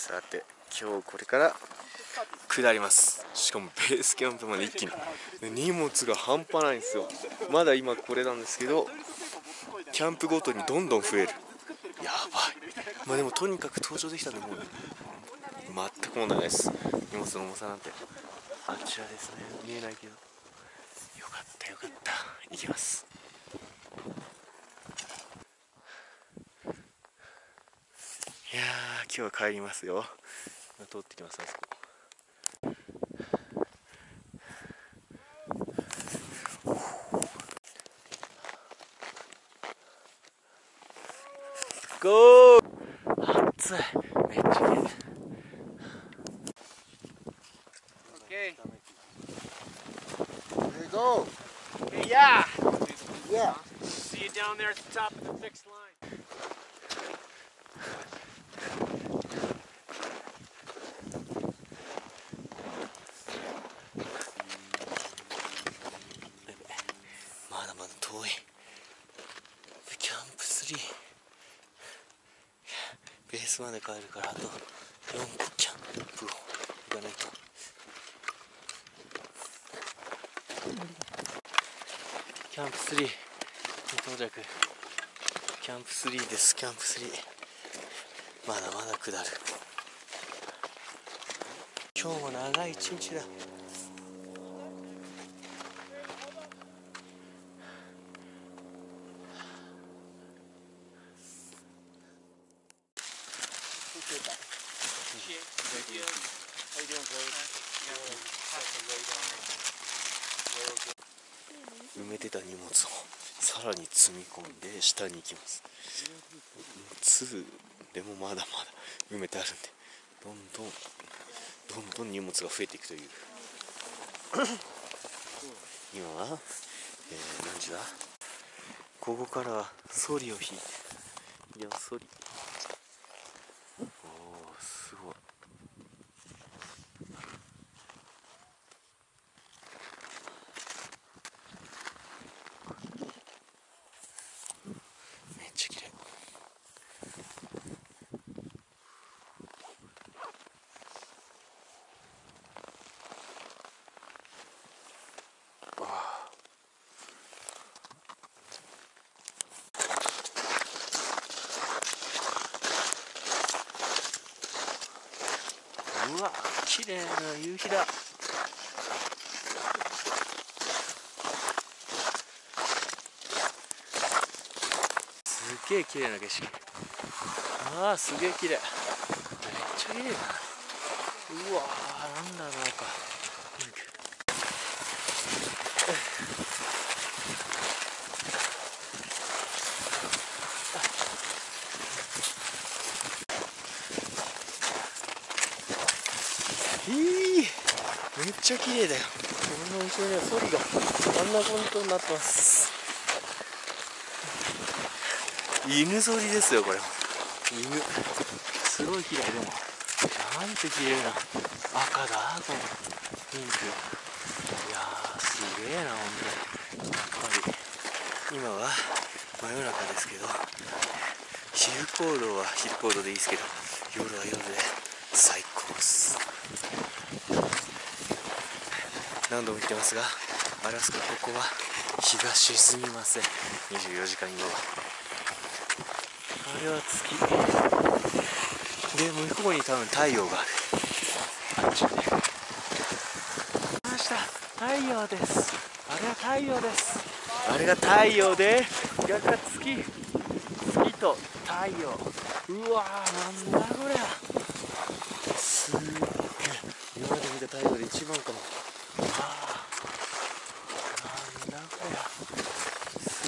さて今日これから下ります。しかもベースキャンプまで一気に。荷物が半端ないんですよ。まだ今これなんですけどキャンプごとにどんどん増える。やばい。まあでもとにかく登場できたんでもう全く問題ないです。荷物の重さなんてあちらですね。見えないけど。よかったよかった。行きますいやー今日は帰りますよ通ってきますあそこゴー暑いめっちゃ綺麗 Okay. There you go. Yeah. Yeah. See you down there at the top of the fixed line. まだまだ遠いキャンプ3ベースまで帰るからあと4個キャンプを行かないと。キャンプ3に到着キャンプ3です。キャンプ3まだまだ下る。今日も長い一日だ。埋めてた荷物をさらに積み込んで下に行きます。2でもまだまだ埋めてあるんでどんどんどんどん荷物が増えていくという。今は、えー、何時だ？ここからはソリを引いていやソリおおすごいめっちゃ綺麗わあうわ綺麗な夕日だ。すげえ綺麗な景色。ああすげえ綺麗。めっちゃ綺麗だ。なうわーなんだろうかピンクいいめっちゃ綺麗だよ。俺の後ろにはソリがあんなことになってます。犬ぞりですよこれ。犬。すごい綺麗でも。なんて綺麗な。赤だこのピンク。いやーすげえな本当に。やっぱり。今は真夜中ですけど昼行動は昼行動でいいですけど夜は夜で最高です何度も言ってますがアラスカここは日が沈みません。24時間後。はあれは月。で向こうに多分太陽がある。あっちねました。太陽です。あれは太陽です。あれが太陽で？逆が月。月と太陽。うわーなんだこれすっげえ。今まで見た太陽で一番かもあーなんだこれすっ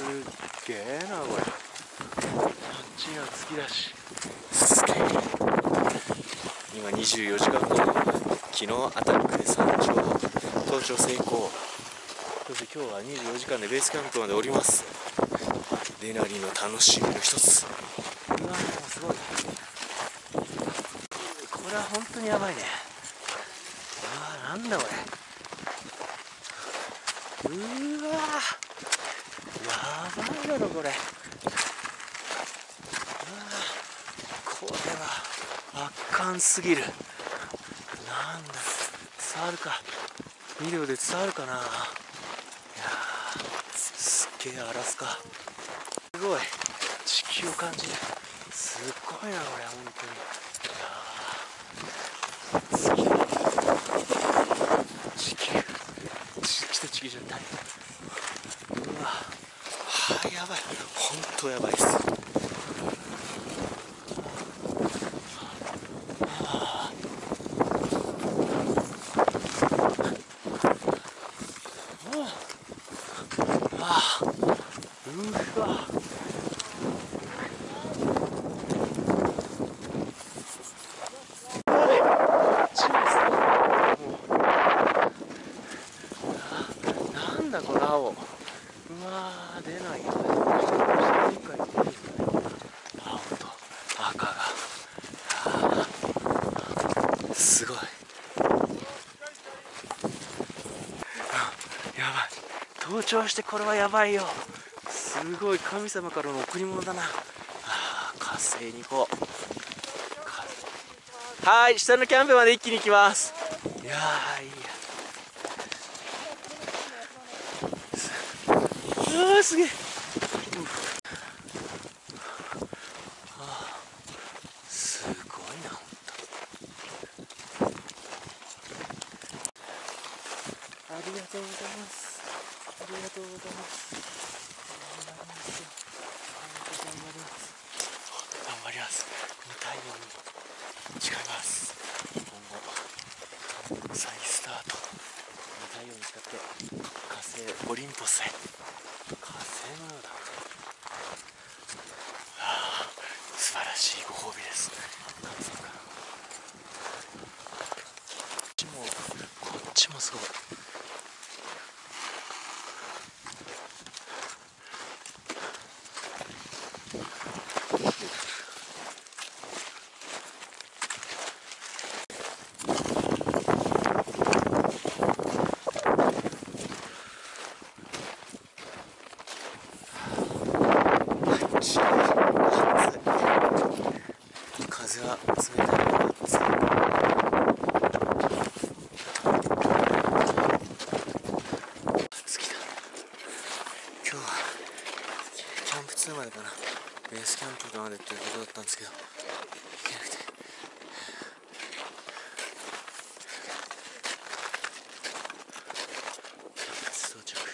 げえなこれこっちが月だしすげえ今24時間後昨日アタックで山頂登頂成功そして今日は24時間でベースキャンプまでおりますデナリの楽しみの一つうわもうすごいこれは本当にやばいね。うわなんだこれ。うわばいだろこれ。うわこれは圧感すぎる。なんだ伝わるか。ビデオで伝わるかな。いやすっげえアラスカすごい。地球を感じる。すっごいなこれ本当に。いや地球。地球と地球じゃない。やばい。本当やばいっす。ああうわなんだこの青うわー出ないよ青と赤がすごいやばい登頂してこれはやばいよすごい神様からの贈り物だなあ火星に行こうはい下のキャンプまで一気に行きますいやーいいやうわーすげえあーすごいなほんとありがとうございますありがとうございます頑張りますよ頑張ります頑張りますこの太陽に誓います今後再スタートこの太陽に誓って火星オリンポスへ火星のようだああ素晴らしいご褒美です神様からこっちもこっちもすごい暑い。風は冷たい。暑い。好きだ今日はキャンプ2までかなベースキャンプまでってい。うことだったんですけど行けなくて到着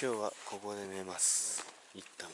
今日はここで寝ます。一旦。